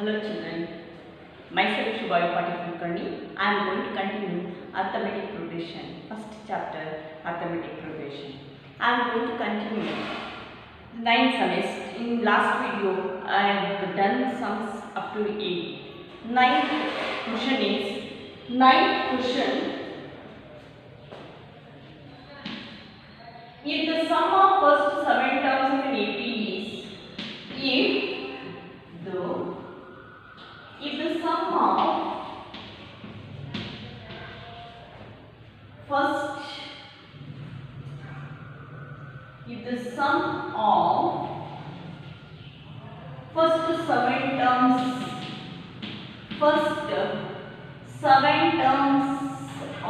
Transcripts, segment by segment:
Hello children, myself Shubhayu Patil Kulkarni. I am going to continue arithmetic progression, first chapter arithmetic progression. I am going to continue ninth semester. In last video, I have done sums up to 8. Ninth question is, ninth question If the sum of first seven terms of an AP is if the if the sum of first if the sum of first seven terms first seven terms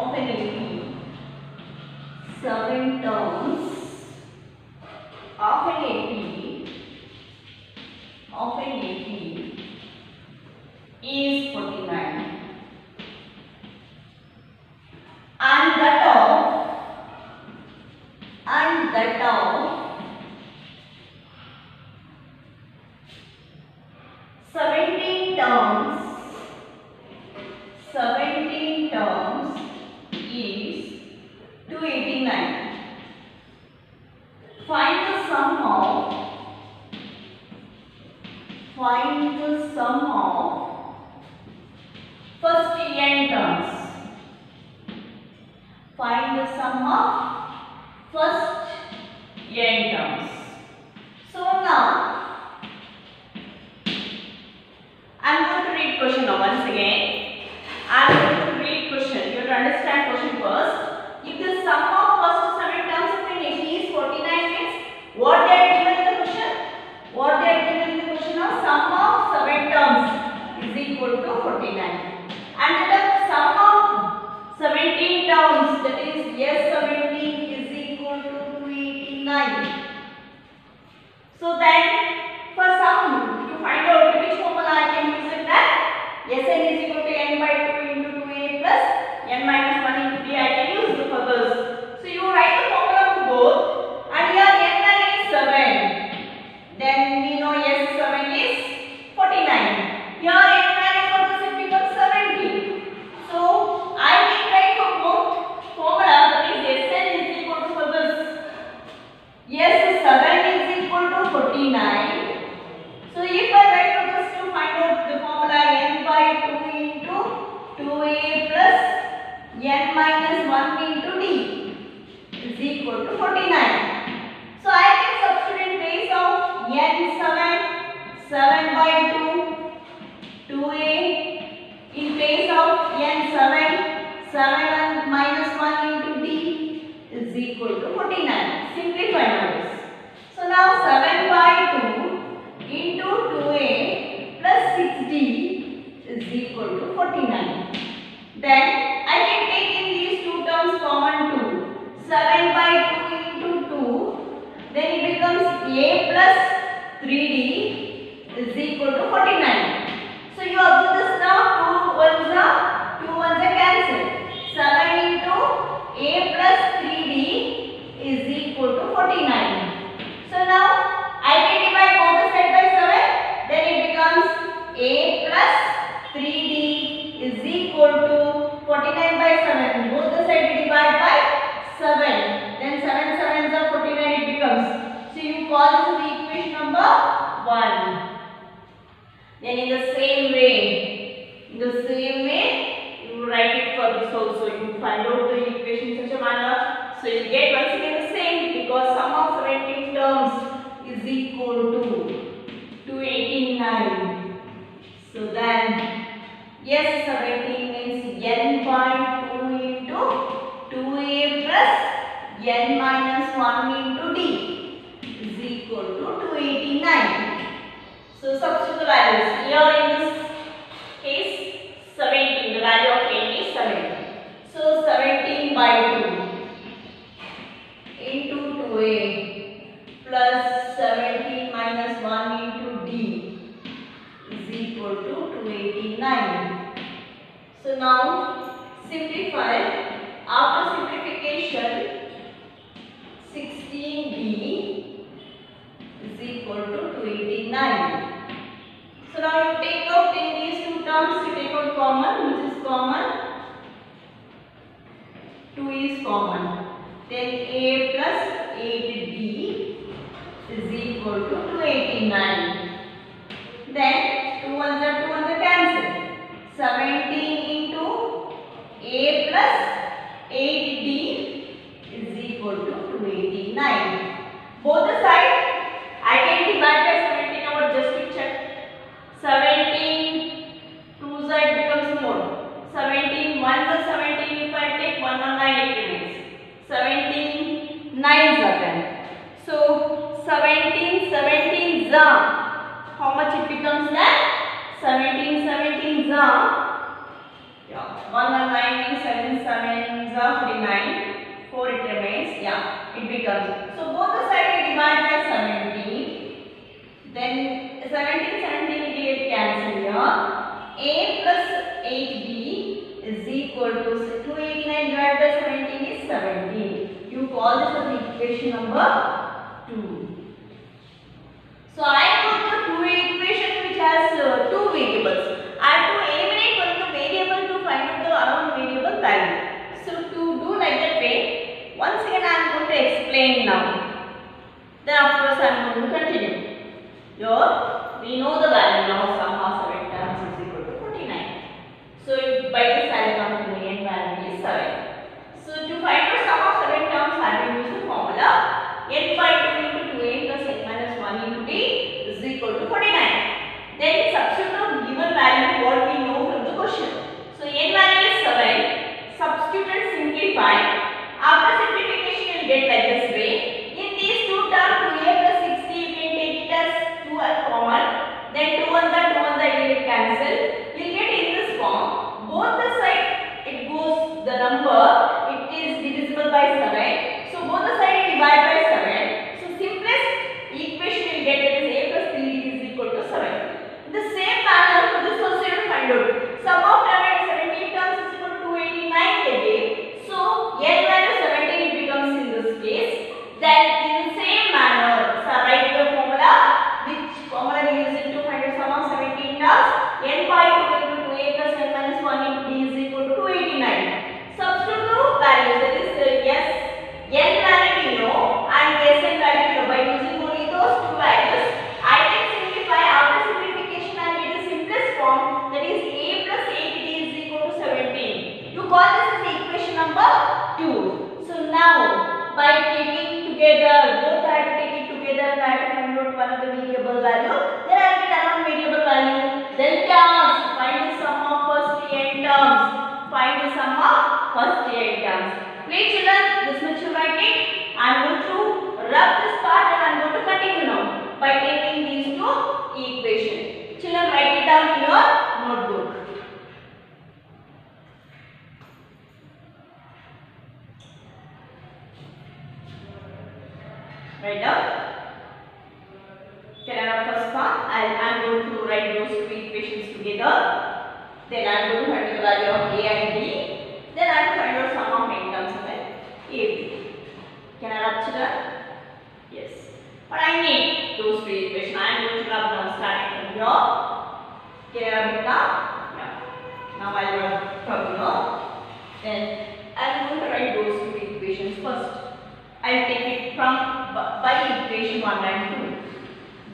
of an AP seven terms of an AP of an is 49 and that of and that of 17 terms 17 terms is 289 find the sum of find the sum of first n terms find the sum of first n terms so now I am going to read question once again. I am going to read question. You have to understand question first. If the sum of first seven terms of an AP is 49 means what they are given in the question? What they are given in the question of sum of seven terms is equal to 49. And the sum of 17 terms that is S17 is equal to 289. So then for sum to find out which formula I can use in that Sn is equal to n by 2 into 2a plus n minus 1 into d I can use for this. So you write the formula for both and here n is 7. Then we know S7 is 49. Here n is for this it becomes 70. So I can write for both formula that is Sn is equal to for this Yes, 7 is equal to 49. So if I write for this to find out the formula n by 2 into 2a plus n minus 1 into d is equal to 49. So I can substitute in place of n 7, 7 by 2, 2a in place of n 7, 7 and minus 1 into d is equal to 49. Simplify now this. So now 7 by 2 into 2a plus 6d is equal to 49. Then I can take in these two terms common too. 7 by 2 into 2 then it becomes a plus 3d is equal to 49. So you observe this now 2 ones are 2 ones are cancelled. 7 into a plus 3d is equal to 49. So now I can divide both the side by 7 then it becomes a plus 3d is equal to 49 by 7 both the side we divide by 7 then 7 sevens are 49 it becomes so you call this the equation number 1 then in the same way in the same way you write it for this also you find out the equation in such a manner. So you get once again the same because sum of 17 terms is equal to 289 so then yes 17 means n by 2 into 2a plus n minus 1 into d is equal to 289 so substitute the values here in this case 17 the value of n is 17 so 17 by 2 into 2a plus 17 minus 1 into d is equal to 289. So now simplify. After simplification 16b is equal to 289. So now you take out in these two terms, you take out common, which is common. 2 is common. Then A plus So both the sides divide by 17. Then 17, 17 get cancel here. A plus 8b is equal to 289 divided by 17 is 17. You call this as equation number 2. So I Then afterwards I am going to continue. Here we know the value of sum of 7 terms is equal to 49. So by this I will come to the end value is 7. So to find the sum of 7 terms I will use the formula n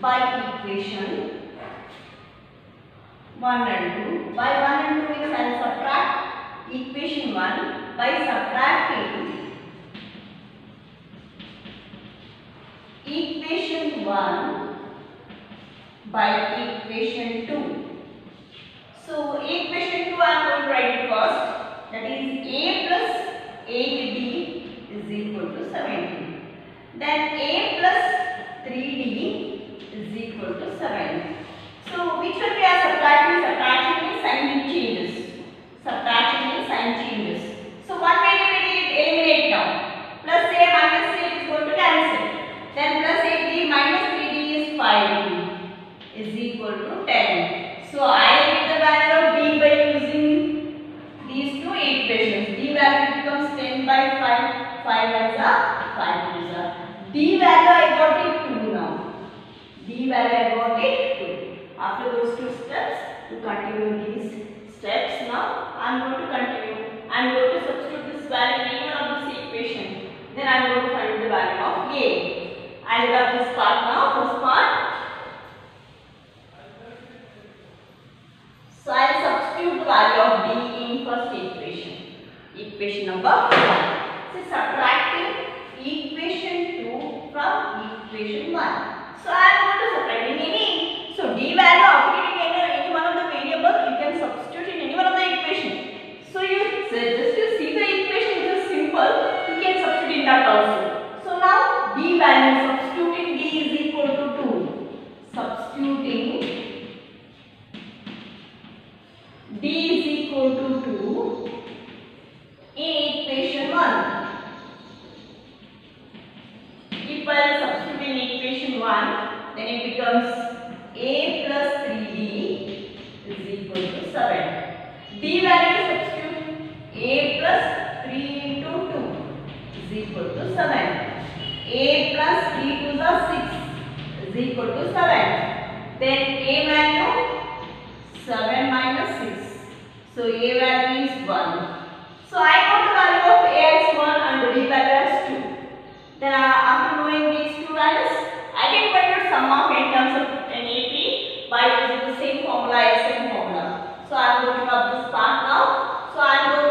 by equation 1 and 2. By 1 and 2 means I will subtract equation 1 by subtracting equation 1 by equation 2. So equation 2 I am going to write it first that is A plus 8B is equal to 17. Then A शिक्षण के ऐसे value of b in first equation. Equation number 1. So subtracting equation 2 from equation 1. So I am going to plus 3 to the 6 is equal to 7. Then A value 7 minus 6. So A value is 1. So I got the value of A is 1 and B value is 2. Then uh, after knowing these two values, I can find out sum of n terms of an AP by using the same formula as same formula. So I am going to this part now. So I am going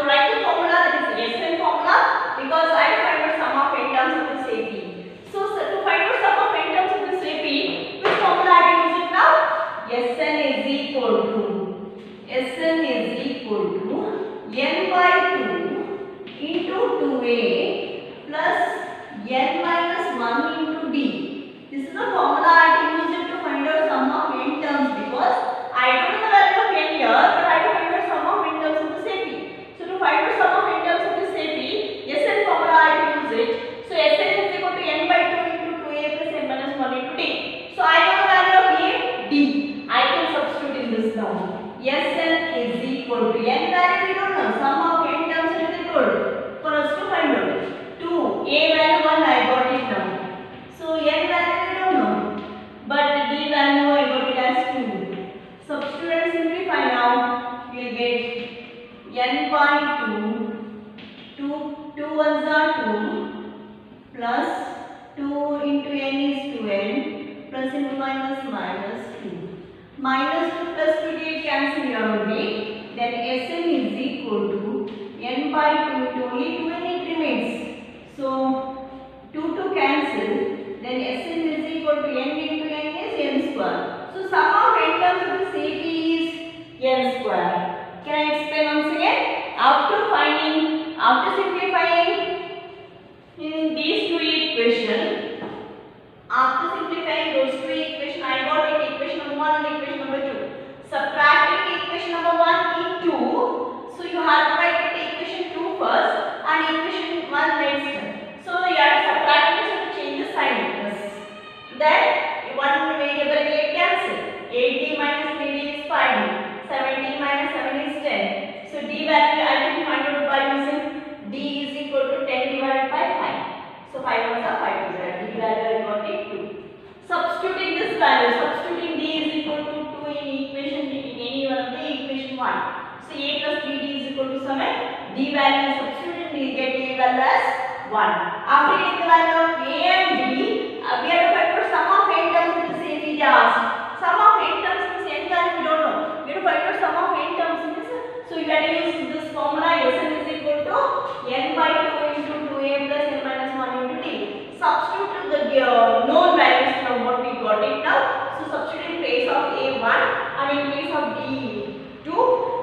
known values from what we got it now. So substitute in place of A1 and in place of B2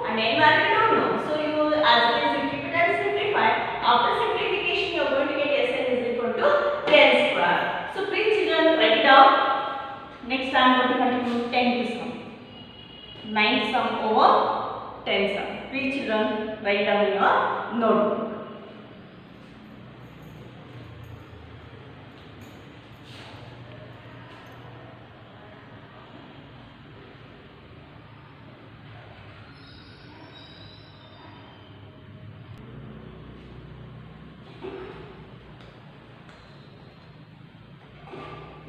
and n value now know. So you as it is you keep it and simplify. After simplification you are going to get Sn is equal to 10 square. So please children write it down. Next I am going to continue 10 to sum. 9 sum over 10 sum. Please children write down your note.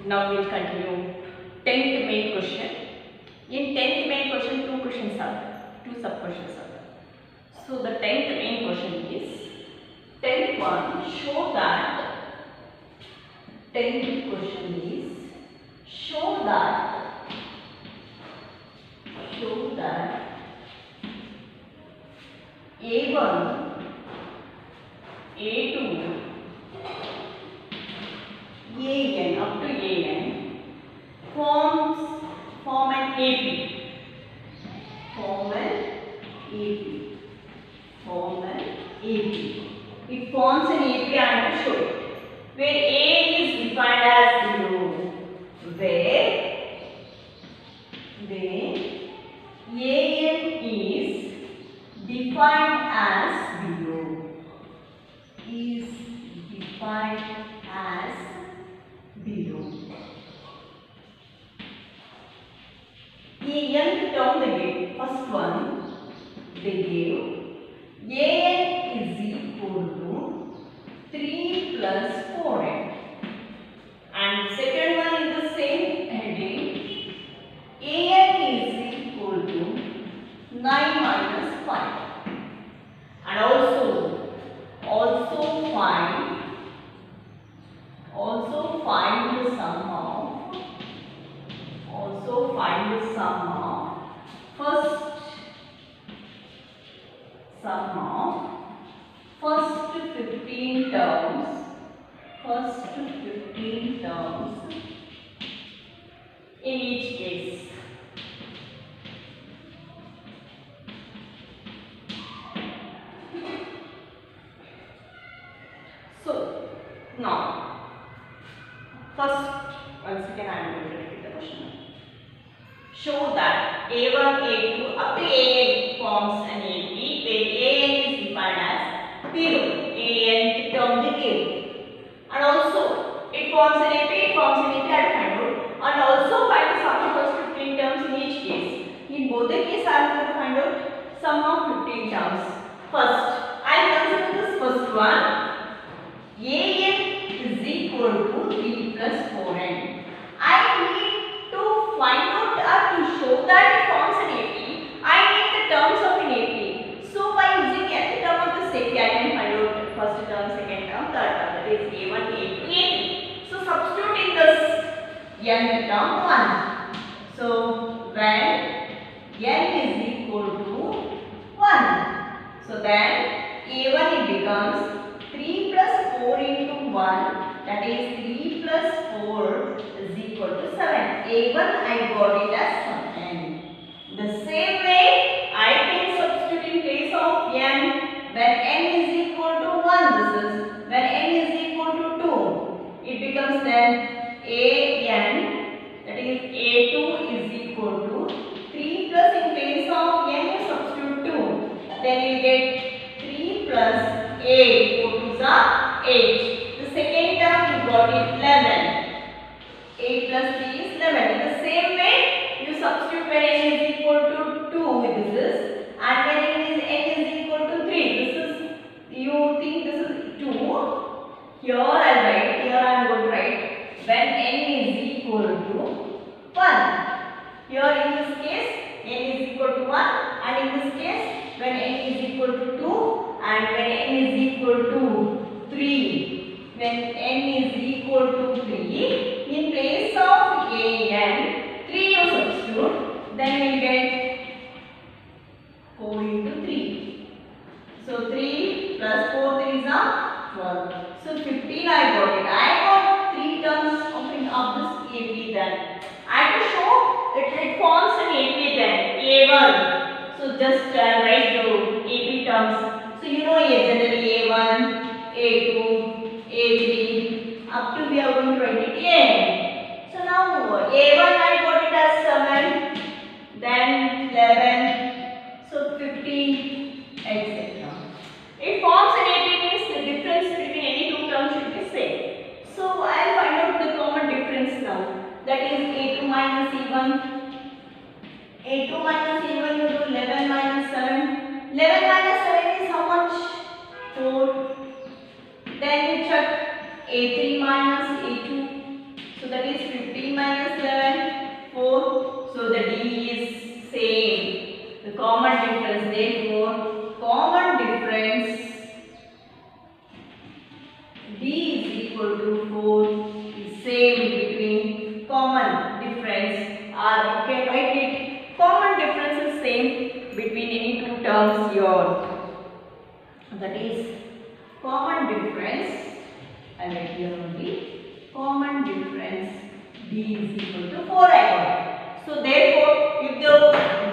now we'll continue 10th main question in 10th main question two questions are two sub questions are so the 10th main question is 10th one show that 10th question is show that show that a1 a2 AN up to AN forms form an AP. Form an AP. Form an AP. It forms an AP I am it. Where A is defined as below. Where where AN is defined as below. Is defined as below. The nth term they gave, first one, they gave an is equal to 3 plus 4n. And second one in the same heading, an is equal to 9 minus 5. And also, also find, also find the sum of, also find the sum of first sum of first 15 terms, first 15 terms. In each case. It forms an AP, it forms an AP, I find out. And also find the first 15 terms in each case. In both the cases, I to find out sum of 15 terms. First, I will consider this first one. AN is equal to 3 plus 4n. I need to find out or to show that it forms an AP. I need the terms of an AP. So by using nth term of this AP, I can find out first term, second term, third term. That is A1, A2, A3. So substitute in this nth term 1. So when n is equal to 1. So then A1 it becomes 3 plus 4 into 1 that is 3 plus 4 is equal to 7. A1 That is common difference I write here only common difference d is equal to 4 I. So therefore if the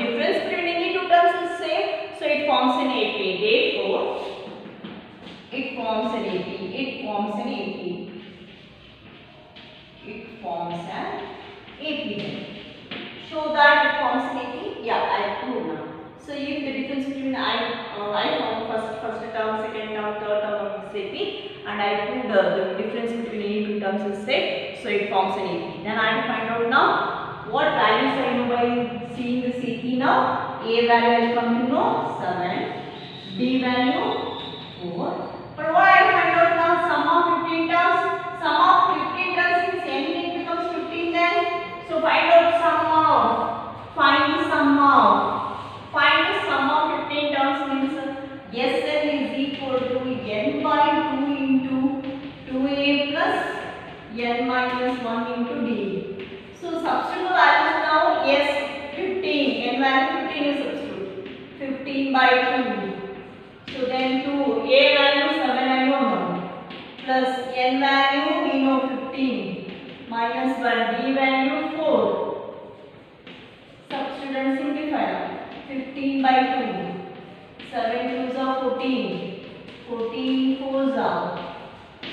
difference between any two terms is same so it forms an AP. Therefore it forms an AP. It forms an AP. It forms an AP. Show that it forms an AP. Yeah, I prove now. So if the difference between I, uh, I found first first term, second term, third term of this AP, and I proved uh, the difference between any two terms is same, so it forms an AP. Then I have to find out now what values I know by seeing this AP now. A value I come to know 7, B value 4. But what I find out now? Sum of 15 terms. Sum of 15 terms means anything becomes 15 then. So find out sum of. Find the sum of. 15 by 2. So then 2, a value 7 I know now. Plus n value we know 15. Minus 1, b value 4. Substitute simplify. 15 by 2. 7 2s are 14. 14 4s are.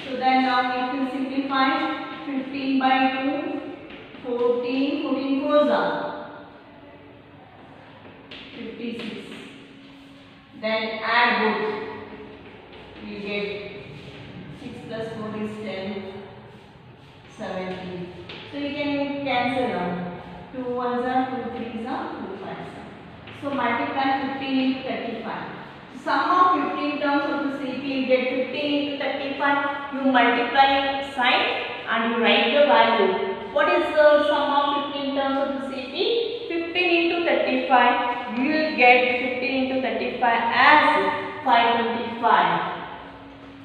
So then now if you simplify 15 by 2. 14, 14 4s are. Then add both. We get 6 plus 4 is 10, 17. So you can cancel now. 2 ones are 2 3s are 2 5s are. So multiply 15 into 35. Sum of 15 terms of the CP you get 15 into 35. You multiply sign and you write the value. What is the sum of 15 terms of the CP? 15 into 35. You will get 15 into 35 as 525.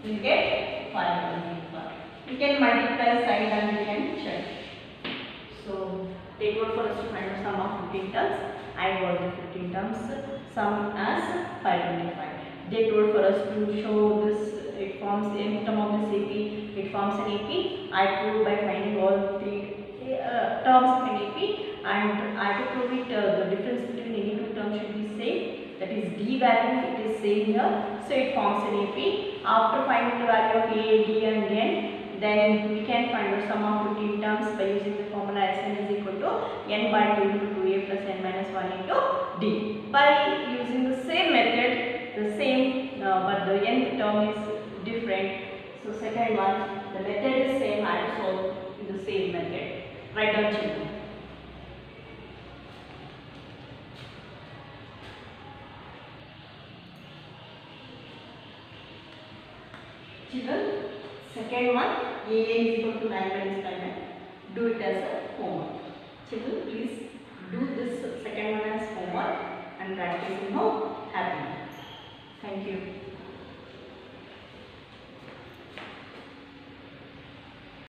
You get 525. You can multiply side and you can check. So take out for us to find the sum of 15 terms. I got the 15 terms sum as 525. They told for us to show this it forms the term of the CP, it forms an AP. I proved by finding all three uh, terms in AP and I to prove it uh, the difference between terms should be same that is D value it is same here so it forms an AP. After finding the value of A, D and N then we can find the sum of 15 terms by using the formula Sn is equal to n by 2 into 2a plus n minus 1 into d. By using the same method, the same uh, but the nth term is different. So second one, the method is same and in the same method. Write down. Children, second one, a is equal to 9 minus 5 do it as a homework. Children, please do this second one as homework and practice in home happily. Thank you.